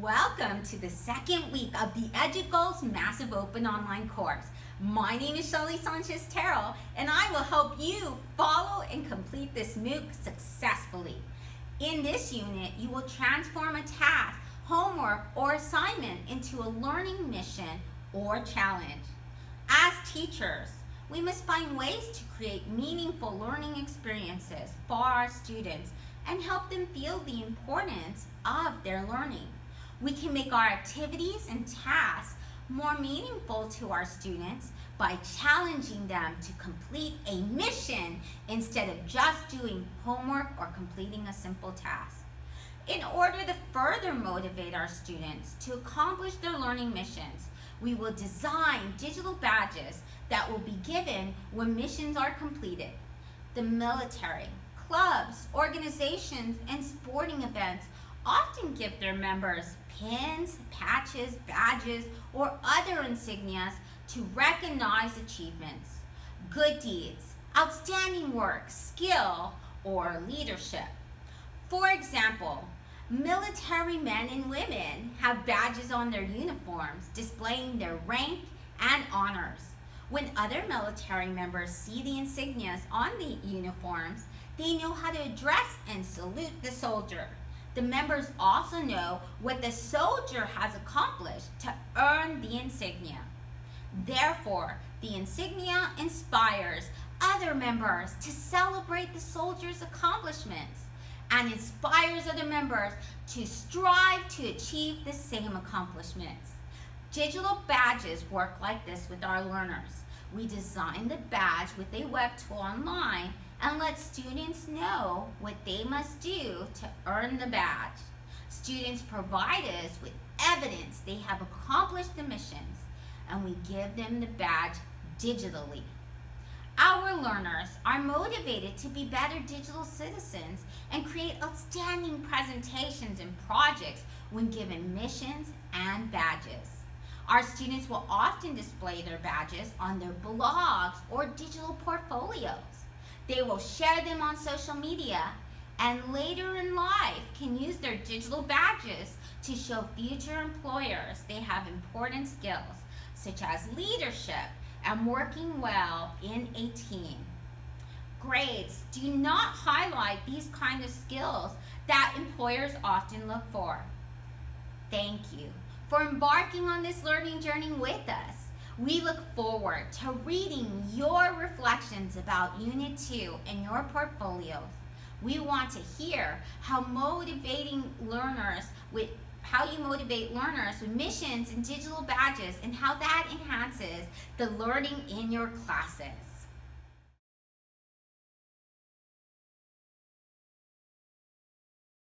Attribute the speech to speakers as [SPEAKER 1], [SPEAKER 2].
[SPEAKER 1] Welcome to the second week of the EduGoals Massive Open Online course. My name is Shelly Sanchez Terrell, and I will help you follow and complete this MOOC successfully. In this unit, you will transform a task, homework, or assignment into a learning mission or challenge. As teachers, we must find ways to create meaningful learning experiences for our students and help them feel the importance of their learning. We can make our activities and tasks more meaningful to our students by challenging them to complete a mission instead of just doing homework or completing a simple task. In order to further motivate our students to accomplish their learning missions, we will design digital badges that will be given when missions are completed. The military, clubs, organizations, and sporting events often give their members pins, patches, badges, or other insignias to recognize achievements, good deeds, outstanding work, skill, or leadership. For example, military men and women have badges on their uniforms displaying their rank and honors. When other military members see the insignias on the uniforms, they know how to address and salute the soldier. The members also know what the soldier has accomplished to earn the insignia. Therefore, the insignia inspires other members to celebrate the soldier's accomplishments and inspires other members to strive to achieve the same accomplishments. Digital badges work like this with our learners. We design the badge with a web tool online and let students know what they must do to earn the badge. Students provide us with evidence they have accomplished the missions and we give them the badge digitally. Our learners are motivated to be better digital citizens and create outstanding presentations and projects when given missions and badges. Our students will often display their badges on their blogs or digital portfolios. They will share them on social media and later in life can use their digital badges to show future employers they have important skills such as leadership and working well in a team. Grades do not highlight these kind of skills that employers often look for. Thank you for embarking on this learning journey with us. We look forward to reading your reflections about Unit 2 in your portfolios. We want to hear how motivating learners with how you motivate learners with missions and digital badges and how that enhances the learning in your classes.